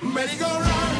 Merry-go-round.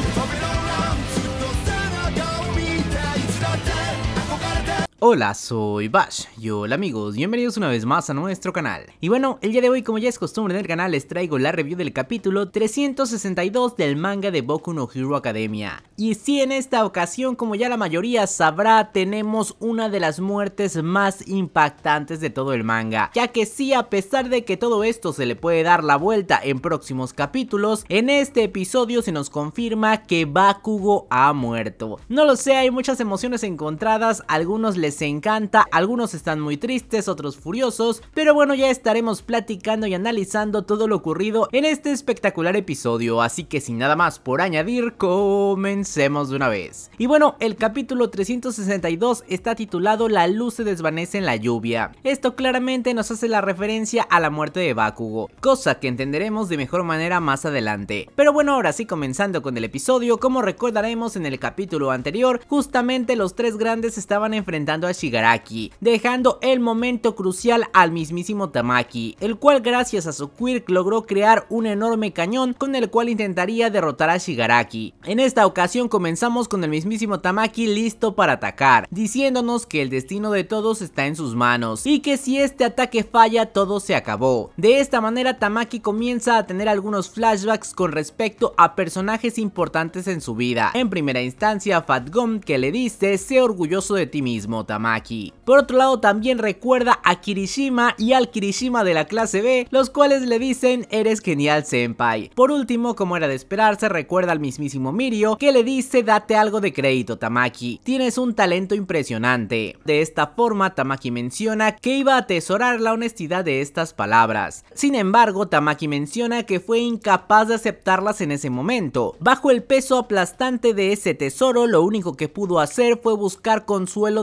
Hola, soy Bash y hola amigos, bienvenidos una vez más a nuestro canal. Y bueno, el día de hoy como ya es costumbre en el canal les traigo la review del capítulo 362 del manga de Boku no Hero Academia. Y si en esta ocasión, como ya la mayoría sabrá, tenemos una de las muertes más impactantes de todo el manga. Ya que sí, a pesar de que todo esto se le puede dar la vuelta en próximos capítulos, en este episodio se nos confirma que Bakugo ha muerto. No lo sé, hay muchas emociones encontradas, algunos les encanta, algunos están muy tristes, otros furiosos, pero bueno ya estaremos platicando y analizando todo lo ocurrido en este espectacular episodio, así que sin nada más por añadir, comencemos de una vez. Y bueno, el capítulo 362 está titulado La luz se desvanece en la lluvia. Esto claramente nos hace la referencia a la muerte de Bakugo, cosa que entenderemos de mejor manera más adelante. Pero bueno, ahora sí comenzando con el episodio, como recordaremos en el capítulo anterior, justamente los tres grandes estaban enfrentando a Shigaraki, dejando el momento crucial al mismísimo Tamaki, el cual gracias a su quirk logró crear un enorme cañón con el cual intentaría derrotar a Shigaraki. En esta ocasión comenzamos con el mismísimo Tamaki listo para atacar, diciéndonos que el destino de todos está en sus manos y que si este ataque falla todo se acabó. De esta manera Tamaki comienza a tener algunos flashbacks con respecto a personajes importantes en su vida. En primera instancia Fat Gum que le dice sé orgulloso de ti mismo Tamaki. Por otro lado también recuerda a Kirishima y al Kirishima de la clase B, los cuales le dicen eres genial senpai. Por último, como era de esperarse, recuerda al mismísimo Mirio que le dice date algo de crédito Tamaki, tienes un talento impresionante. De esta forma Tamaki menciona que iba a atesorar la honestidad de estas palabras. Sin embargo, Tamaki menciona que fue incapaz de aceptarlas en ese momento. Bajo el peso aplastante de ese tesoro, lo único que pudo hacer fue buscar consuelo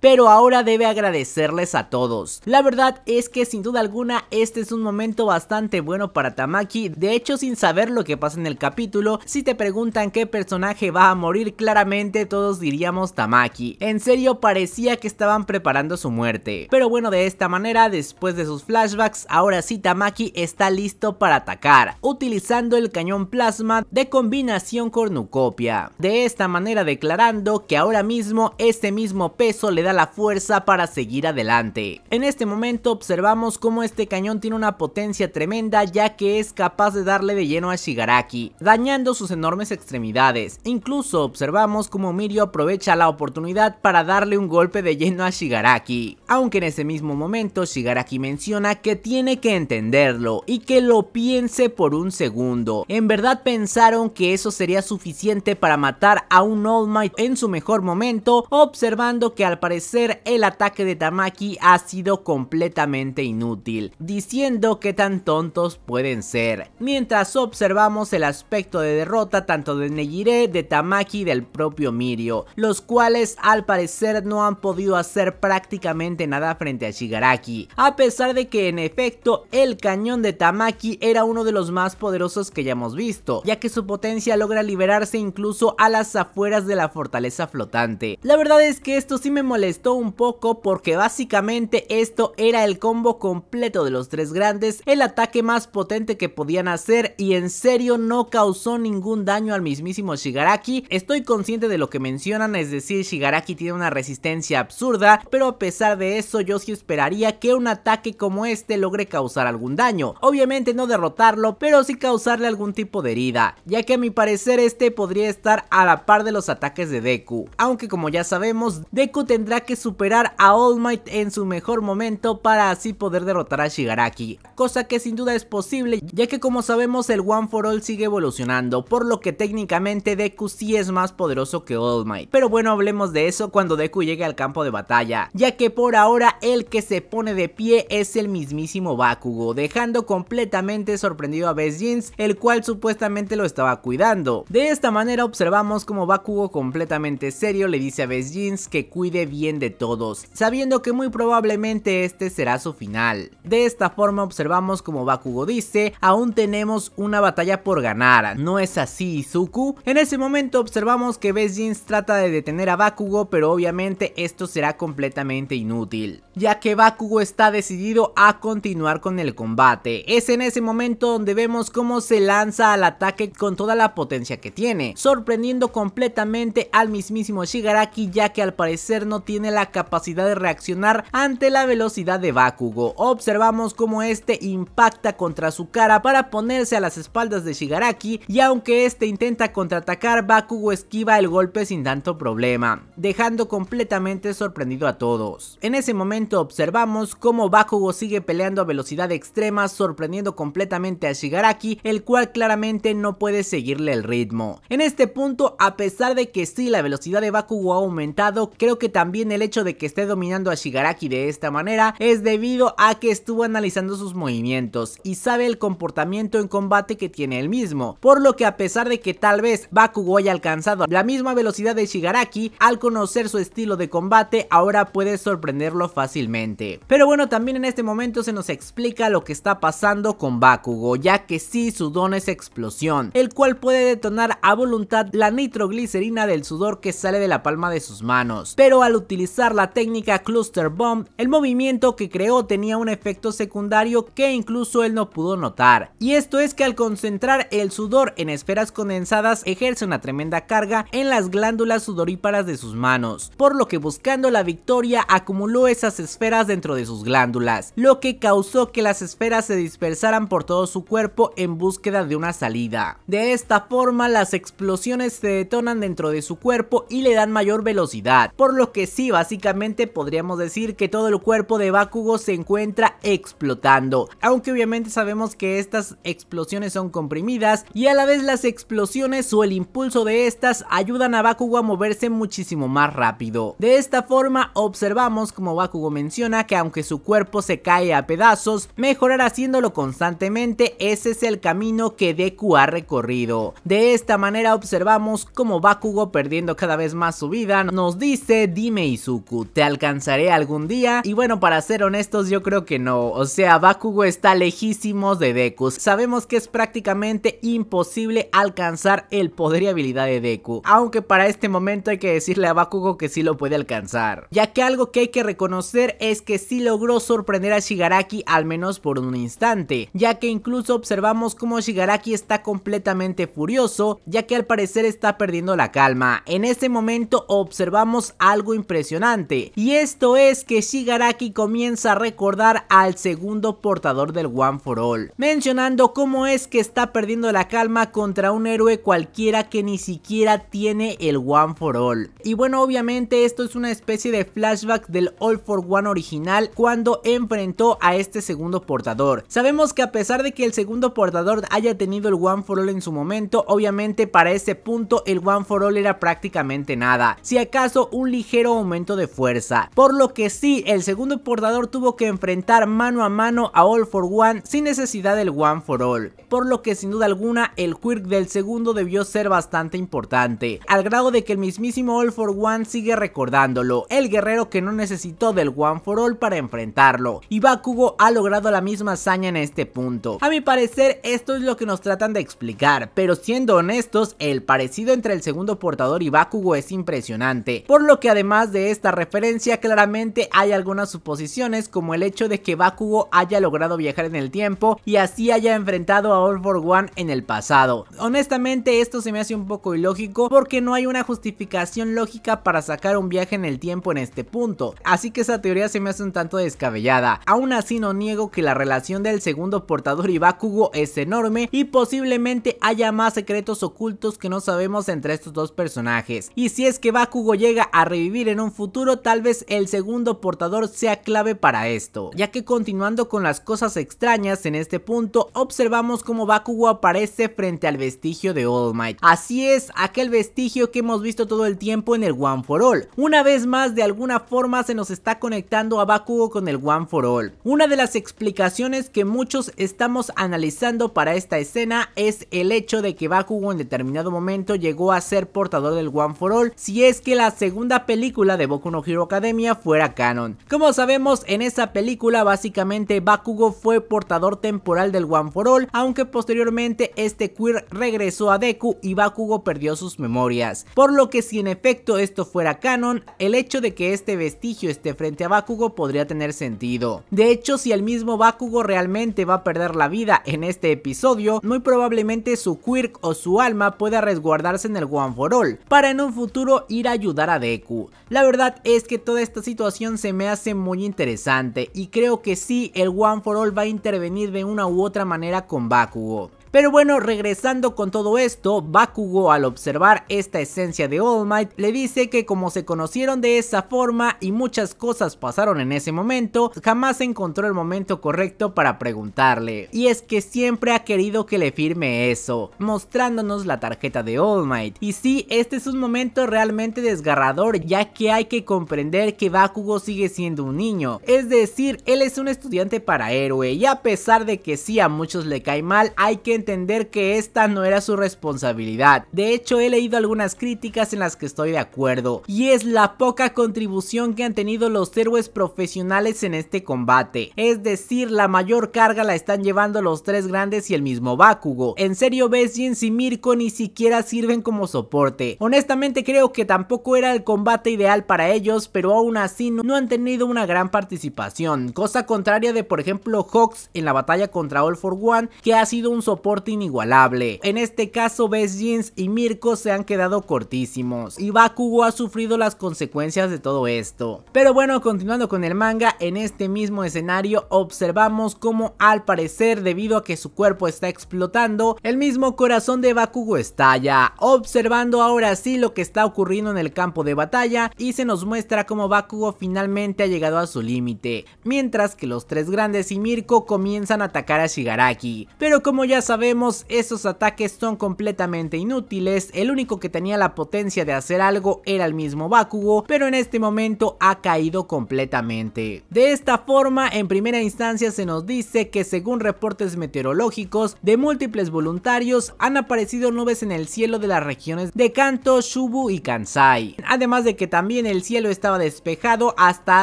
pero ahora debe agradecerles a todos. La verdad es que sin duda alguna este es un momento bastante bueno para Tamaki, de hecho sin saber lo que pasa en el capítulo, si te preguntan qué personaje va a morir claramente todos diríamos Tamaki, en serio parecía que estaban preparando su muerte, pero bueno de esta manera después de sus flashbacks ahora sí Tamaki está listo para atacar, utilizando el cañón plasma de combinación cornucopia, de esta manera declarando que ahora mismo este mismo peso le da la fuerza para seguir adelante. En este momento observamos cómo este cañón tiene una potencia tremenda ya que es capaz de darle de lleno a Shigaraki, dañando sus enormes extremidades. Incluso observamos cómo Mirio aprovecha la oportunidad para darle un golpe de lleno a Shigaraki. Aunque en ese mismo momento Shigaraki menciona que tiene que entenderlo y que lo piense por un segundo. En verdad pensaron que eso sería suficiente para matar a un All Might en su mejor momento, observando que al parecer el ataque de Tamaki ha sido completamente inútil, diciendo que tan tontos pueden ser. Mientras observamos el aspecto de derrota tanto de Nejire, de Tamaki y del propio Mirio, los cuales al parecer no han podido hacer prácticamente nada frente a Shigaraki, a pesar de que en efecto el cañón de Tamaki era uno de los más poderosos que ya hemos visto, ya que su potencia logra liberarse incluso a las afueras de la fortaleza flotante. La verdad es que esto sí me molestó un poco porque básicamente esto era el combo completo de los tres grandes, el ataque más potente que podían hacer y en serio no causó ningún daño al mismísimo Shigaraki. Estoy consciente de lo que mencionan, es decir, Shigaraki tiene una resistencia absurda, pero a pesar de eso yo sí esperaría que un ataque como este logre causar algún daño. Obviamente no derrotarlo, pero sí causarle algún tipo de herida, ya que a mi parecer este podría estar a la par de los ataques de Deku. Aunque como ya sabemos, Deku tendrá que superar a All Might en su mejor momento para así poder derrotar a Shigaraki, cosa que sin duda es posible, ya que como sabemos el One for All sigue evolucionando, por lo que técnicamente Deku sí es más poderoso que All Might. Pero bueno, hablemos de eso cuando Deku llegue al campo de batalla, ya que por ahora el que se pone de pie es el mismísimo Bakugo, dejando completamente sorprendido a Best Jeans, el cual supuestamente lo estaba cuidando. De esta manera observamos como Bakugo completamente serio le dice a Best Jeans Que cuide bien de todos, sabiendo que muy probablemente este será su final. De esta forma observamos como Bakugo dice, aún tenemos una batalla por ganar, ¿no es así Izuku? En ese momento observamos que Best Jeans trata de detener a Bakugo, pero obviamente esto será completamente inútil, ya que Bakugo está decidido a continuar con el combate. Es en ese momento donde vemos cómo se lanza al ataque con toda la potencia que tiene, sorprendiendo completamente al mismísimo Shigaraki ya que al parecer no tiene la capacidad de reaccionar ante la velocidad de Bakugo. Observamos cómo este impacta contra su cara para ponerse a las espaldas de Shigaraki y aunque este intenta contraatacar, Bakugo esquiva el golpe sin tanto problema, dejando completamente sorprendido a todos. En ese momento observamos cómo Bakugo sigue peleando a velocidad extrema sorprendiendo completamente a Shigaraki, el cual claramente no puede seguirle el ritmo. En este punto, a pesar de que sí la velocidad de Bakugo ha aumentado, creo que también el hecho de que esté dominando a Shigaraki de esta manera es debido a que estuvo analizando sus movimientos y sabe el comportamiento en combate que tiene el mismo, por lo que a pesar de que tal vez Bakugo haya alcanzado la misma velocidad de Shigaraki, al conocer su estilo de combate ahora puede sorprenderlo fácilmente. Pero bueno, también en este momento se nos explica lo que está pasando con Bakugo, ya que sí su don es explosión, el cual puede detonar a voluntad la nitroglicerina del sudor que sale de la palma de sus manos. Pero al utilizar la técnica Cluster Bomb, el movimiento que creó tenía un efecto secundario que incluso él no pudo notar. Y esto es que al concentrar el sudor en esferas condensadas ejerce una tremenda carga en las glándulas sudoríparas de sus manos, por lo que buscando la victoria acumuló esas esferas dentro de sus glándulas, lo que causó que las esferas se dispersaran por todo su cuerpo en búsqueda de una salida. De esta forma las explosiones se detonan dentro de su cuerpo y le dan mayor velocidad, por lo que sí básicamente podríamos decir que todo el cuerpo de Bakugo se encuentra explotando, aunque obviamente sabemos que estas explosiones son comprimidas y a la vez las explosiones o el impulso de estas ayudan a Bakugo a moverse muchísimo más rápido. De esta forma observamos como Bakugo menciona que aunque su cuerpo se cae a pedazos, mejorar haciéndolo constantemente ese es el camino que Deku ha recorrido. De esta manera observamos como Bakugo perdiendo cada vez más su vida nos dice dime Izuku, ¿te alcanzaré algún día? Y bueno para ser honestos yo creo que no, o sea Bakugo está lejísimos de Deku, sabemos que es prácticamente imposible alcanzar el poder y habilidad de Deku, aunque para este momento hay que decirle a Bakugo que sí lo puede alcanzar, ya que algo que hay que reconocer es que sí logró sorprender a Shigaraki al menos por un instante, ya que incluso observamos como Shigaraki está completamente furioso, ya que al parecer está perdiendo la calma. En ese momento observamos algo impresionante, y esto es que Shigaraki comienza a recordar al segundo portador del One for All, mencionando cómo es que está perdiendo la calma contra un héroe cualquiera que ni siquiera tiene el One for All. Y bueno, obviamente esto es una especie de flashback del All for One original cuando enfrentó a este segundo portador. Sabemos que a pesar de que el segundo portador haya tenido el One for All en su momento, obviamente para ese punto el One for All era prácticamente nada, si acaso un ligero aumento de fuerza, por lo que sí, el segundo portador tuvo que enfrentar mano a mano a All for One sin necesidad del One for All, por lo que sin duda alguna el quirk del segundo debió ser bastante importante, al grado de que el mismísimo All for One sigue recordándolo, el guerrero que no necesitó del One for All para enfrentarlo, y Bakugo ha logrado la misma hazaña en este punto. A mi parecer esto es lo que nos tratan de explicar, pero siendo honestos, el parecido entre el segundo portador y Bakugo es impresionante, por lo que además de esta referencia claramente hay algunas suposiciones como el hecho de que Bakugo haya logrado viajar en el tiempo y así haya enfrentado a All for One en el pasado. Honestamente esto se me hace un poco ilógico porque no hay una justificación lógica para sacar un viaje en el tiempo en este punto, así que esa teoría se me hace un tanto descabellada. Aún así no niego que la relación del segundo portador y Bakugo es enorme y posiblemente haya más secretos ocultos que no sabemos entre estos dos personajes. Y si es que Bakugo llega a revivir en un futuro, tal vez el segundo portador sea clave para esto, ya que continuando con las cosas extrañas en este punto, observamos como Bakugo aparece frente al vestigio de All Might. Así es, aquel vestigio que hemos visto todo el tiempo en el One for All. Una vez más, de alguna forma se nos está conectando a Bakugo con el One for All. Una de las explicaciones que muchos estamos analizando para esta escena es el hecho de que Bakugo en determinado momento llegó a ser portador del One for All, si es que la segunda película de Boku no Hero Academia fuera canon. Como sabemos, en esa película básicamente Bakugo fue portador temporal del One for All, aunque posteriormente este queer regresó a Deku y Bakugo perdió sus memorias. Por lo que si en efecto esto fuera canon, el hecho de que este vestigio esté frente a Bakugo podría tener sentido. De hecho, si el mismo Bakugo realmente va a perder la vida en este episodio, muy probablemente su quirk o su alma pueda resguardarse en el One for All, para en un futuro ir a ayudar a Deku. La verdad es que toda esta situación se me hace muy interesante y creo que sí, el One for All va a intervenir de una u otra manera con Bakugo. Pero bueno, regresando con todo esto, Bakugo al observar esta esencia de All Might le dice que como se conocieron de esa forma y muchas cosas pasaron en ese momento, jamás encontró el momento correcto para preguntarle. Y es que siempre ha querido que le firme eso, mostrándonos la tarjeta de All Might. Y sí, este es un momento realmente desgarrador ya que hay que comprender que Bakugo sigue siendo un niño. Es decir, él es un estudiante para héroe y a pesar de que sí a muchos le cae mal, hay que entender que esta no era su responsabilidad. De hecho, he leído algunas críticas en las que estoy de acuerdo, y es la poca contribución que han tenido los héroes profesionales en este combate. Es decir, la mayor carga la están llevando los tres grandes y el mismo Bakugo. En serio, Besjins y Mirko ni siquiera sirven como soporte. Honestamente creo que tampoco era el combate ideal para ellos, pero aún así no han tenido una gran participación. Cosa contraria de por ejemplo Hawks en la batalla contra All for One, que ha sido un soporte inigualable. En este caso Best Jeans y Mirko se han quedado cortísimos y Bakugo ha sufrido las consecuencias de todo esto. Pero bueno, continuando con el manga, en este mismo escenario observamos como al parecer debido a que su cuerpo está explotando, el mismo corazón de Bakugo estalla, observando ahora sí lo que está ocurriendo en el campo de batalla y se nos muestra como Bakugo finalmente ha llegado a su límite, mientras que los tres grandes y Mirko comienzan a atacar a Shigaraki. Pero como ya sabemos vemos, esos ataques son completamente inútiles, el único que tenía la potencia de hacer algo era el mismo Bakugo, pero en este momento ha caído completamente. De esta forma, en primera instancia se nos dice que según reportes meteorológicos de múltiples voluntarios, han aparecido nubes en el cielo de las regiones de Kanto, Shubu y Kansai. Además de que también el cielo estaba despejado hasta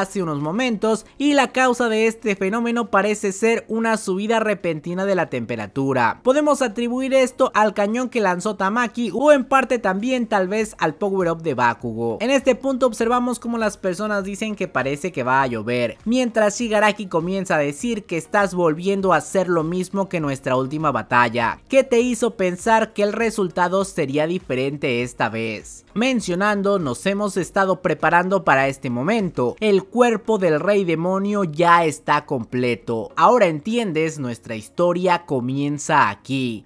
hace unos momentos y la causa de este fenómeno parece ser una subida repentina de la temperatura. Podemos atribuir esto al cañón que lanzó Tamaki o en parte también tal vez al power up de Bakugo. En este punto observamos como las personas dicen que parece que va a llover, mientras Shigaraki comienza a decir que estás volviendo a hacer lo mismo que nuestra última batalla, que te hizo pensar que el resultado sería diferente esta vez. Mencionando, nos hemos estado preparando para este momento, el cuerpo del rey demonio ya está completo, ahora entiendes, nuestra historia comienza aquí,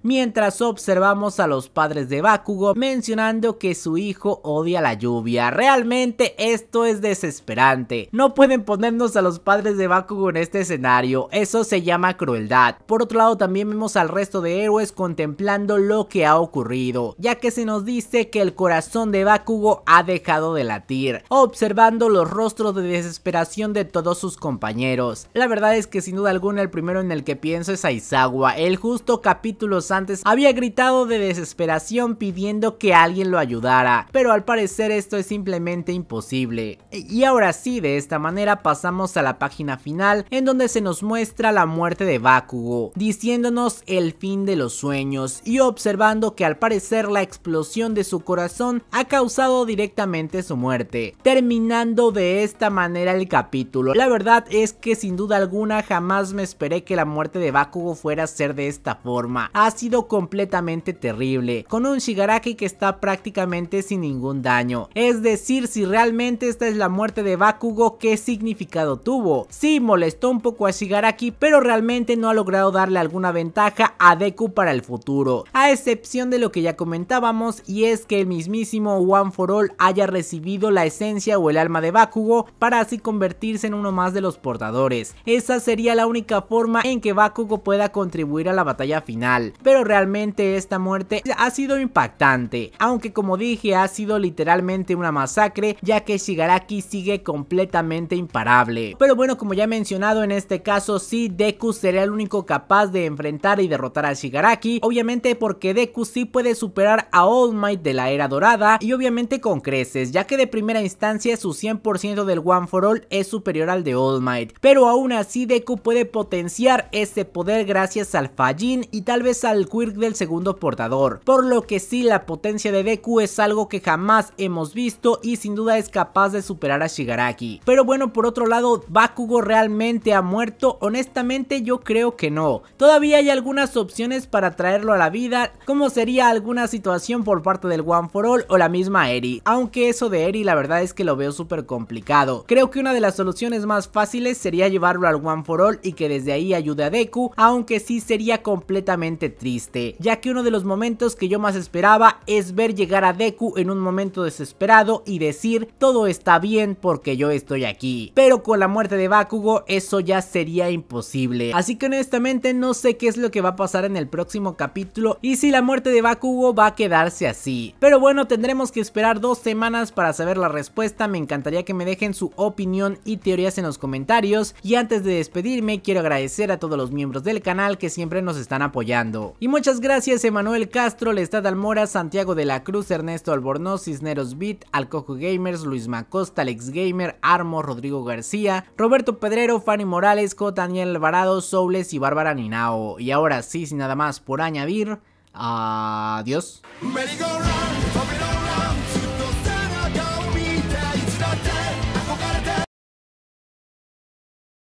mientras observamos a los padres de Bakugo mencionando que su hijo odia la lluvia. Realmente esto es desesperante. No pueden ponernos a los padres de Bakugo en este escenario, eso se llama crueldad. Por otro lado también vemos al resto de héroes contemplando lo que ha ocurrido, ya que se nos dice que el corazón de Bakugo ha dejado de latir, observando los rostros de desesperación de todos sus compañeros. La verdad es que sin duda alguna el primero en el que pienso es Aizawa, el justo antes había gritado de desesperación pidiendo que alguien lo ayudara, pero al parecer esto es simplemente imposible. Y ahora sí, de esta manera pasamos a la página final en donde se nos muestra la muerte de Bakugo, diciéndonos el fin de los sueños y observando que al parecer la explosión de su corazón ha causado directamente su muerte, terminando de esta manera el capítulo. La verdad es que sin duda alguna jamás me esperé que la muerte de Bakugo fuera a ser de esta forma ha sido completamente terrible, con un Shigaraki que está prácticamente sin ningún daño. Es decir, si realmente esta es la muerte de Bakugo, ¿qué significado tuvo? Sí, molestó un poco a Shigaraki, pero realmente no ha logrado darle alguna ventaja a Deku para el futuro, a excepción de lo que ya comentábamos y es que el mismísimo One for All haya recibido la esencia o el alma de Bakugo para así convertirse en uno más de los portadores. Esa sería la única forma en que Bakugo pueda contribuir a la batalla final Pero realmente esta muerte ha sido impactante, aunque como dije ha sido literalmente una masacre ya que Shigaraki sigue completamente imparable. Pero bueno como ya he mencionado en este caso sí Deku sería el único capaz de enfrentar y derrotar a Shigaraki, obviamente porque Deku sí puede superar a All Might de la era dorada y obviamente con creces ya que de primera instancia su 100% del One for All es superior al de All Might, pero aún así Deku puede potenciar este poder gracias al Fajin y tal vez al Quirk del segundo portador, por lo que sí la potencia de Deku es algo que jamás hemos visto y sin duda es capaz de superar a Shigaraki. Pero bueno, por otro lado, Bakugo realmente ha muerto, honestamente yo creo que no. Todavía hay algunas opciones para traerlo a la vida, como sería alguna situación por parte del One for All o la misma Eri, aunque eso de Eri la verdad es que lo veo súper complicado. Creo que una de las soluciones más fáciles sería llevarlo al One for All y que desde ahí ayude a Deku, aunque sí sería completamente triste, ya que uno de los momentos que yo más esperaba es ver llegar a Deku en un momento desesperado y decir todo está bien porque yo estoy aquí. Pero con la muerte de Bakugo eso ya sería imposible. Así que honestamente no sé qué es lo que va a pasar en el próximo capítulo y si la muerte de Bakugo va a quedarse así. Pero bueno, tendremos que esperar dos semanas para saber la respuesta. Me encantaría que me dejen su opinión y teorías en los comentarios. Y antes de despedirme quiero agradecer a todos los miembros del canal que siempre nos están apoyando. Y muchas gracias Emanuel Castro, Lestad Almora, Santiago de la Cruz, Ernesto Albornoz, Cisneros Beat, Alcojo Gamers, Luis Macosta, Alex Gamer, Armo, Rodrigo García, Roberto Pedrero, Fanny Morales, Co, Daniel Alvarado, Soules y Bárbara Ninao. Y ahora sí, sin nada más por añadir, adiós.